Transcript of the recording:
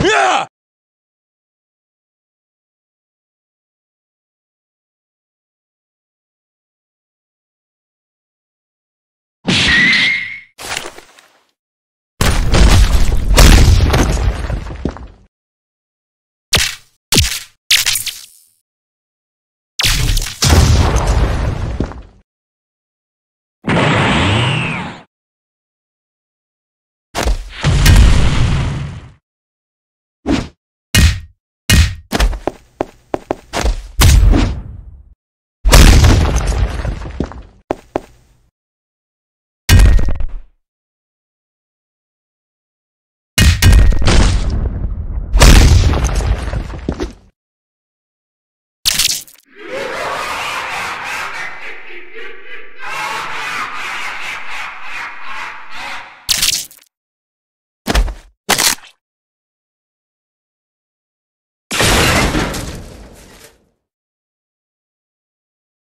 Yeah!